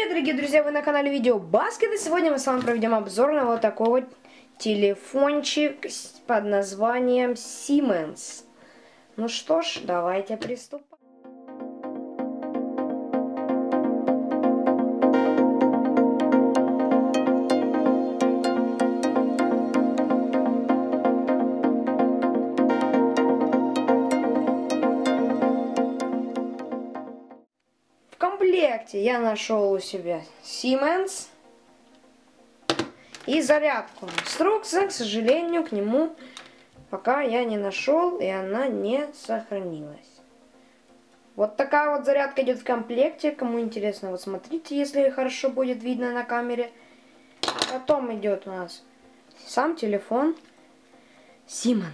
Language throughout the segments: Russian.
привет, дорогие друзья! Вы на канале Видео Баскет, и сегодня мы с вами проведем обзор на вот такой вот телефончик под названием Siemens. Ну что ж, давайте приступим. Комплекте я нашел у себя Siemens и зарядку. Инструкция, к сожалению, к нему пока я не нашел, и она не сохранилась. Вот такая вот зарядка идет в комплекте. Кому интересно, вот смотрите, если хорошо будет видно на камере. Потом идет у нас сам телефон Siemens.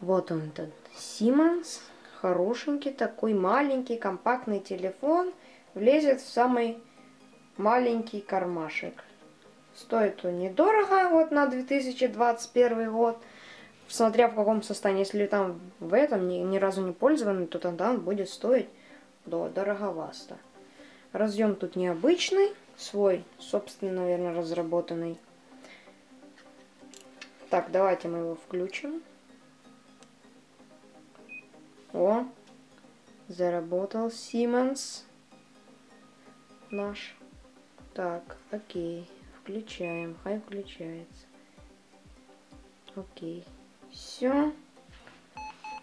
Вот он этот Siemens. Хорошенький такой маленький компактный телефон влезет в самый маленький кармашек. Стоит он недорого, вот на 2021 год. Смотря в каком состоянии. Если там в этом ни, ни разу не пользованный, то тогда он будет стоить да, дороговасто. Разъем тут необычный, свой, собственно, наверное, разработанный. Так, давайте мы его включим. О, заработал Siemens наш. Так, окей. Включаем. Хай включается. Окей. Все.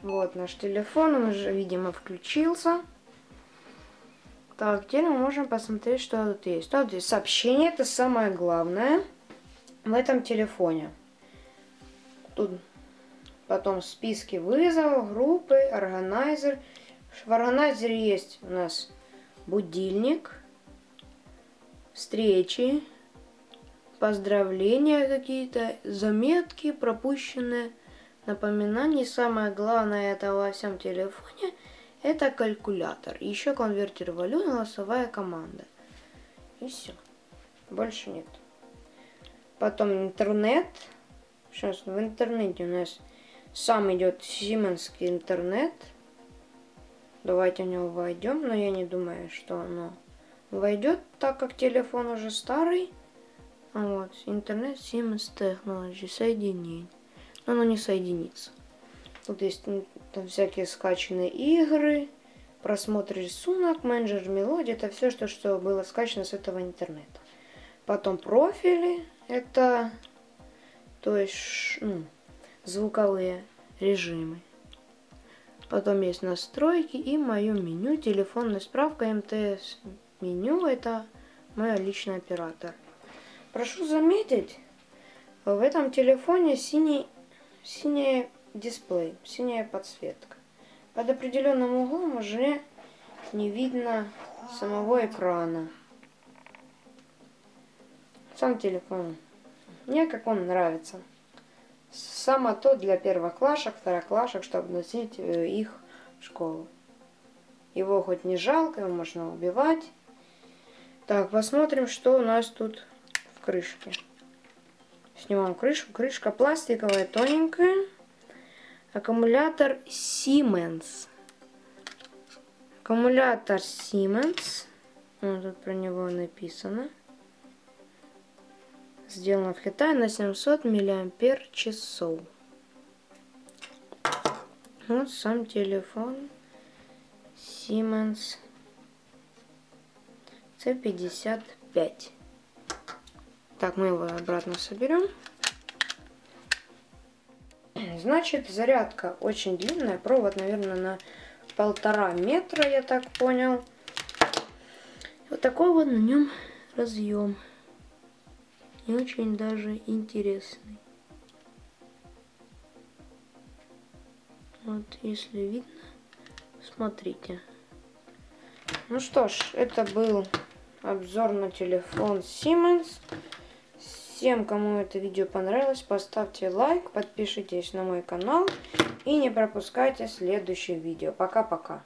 Вот наш телефон. Он уже, видимо, включился. Так, теперь мы можем посмотреть, что тут есть. Тут есть сообщение. Это самое главное в этом телефоне. Тут потом списки вызовов, группы, органайзер. В органайзере есть у нас будильник встречи, поздравления какие-то, заметки, пропущенные напоминания. Самое главное это во всем телефоне это калькулятор. Еще конвертер валют, голосовая команда. И все. Больше нет. Потом интернет. Сейчас в интернете у нас сам идет сименский интернет. Давайте в него войдем, но я не думаю, что оно войдет, так как телефон уже старый. Вот, интернет Siemens Technology, соединение. Но оно не соединится. Тут есть там всякие скачанные игры, просмотр рисунок, менеджер мелодии. Это все, что, что было скачано с этого интернета. Потом профили. Это, то есть, ну, звуковые режимы. Потом есть настройки и мое меню, телефонная справка МТС меню это мой личный оператор. Прошу заметить, в этом телефоне синий, синий дисплей, синяя подсветка. Под определенным углом уже не видно самого экрана. Сам телефон. Мне как он нравится. Само то для первоклашек, второклашек, чтобы носить э, их в школу. Его хоть не жалко, его можно убивать. Так, посмотрим, что у нас тут в крышке. Снимаем крышку. Крышка пластиковая, тоненькая. Аккумулятор Siemens. Аккумулятор Siemens. Вот тут про него написано. Сделано в Китае на 700 миллиампер часов. Вот сам телефон Siemens C55. Так, мы его обратно соберем. Значит, зарядка очень длинная. Провод, наверное, на полтора метра, я так понял. Вот такой вот на нем разъем. И очень даже интересный. Вот, если видно, смотрите. Ну что ж, это был обзор на телефон Siemens. Всем, кому это видео понравилось, поставьте лайк, подпишитесь на мой канал и не пропускайте следующее видео. Пока-пока.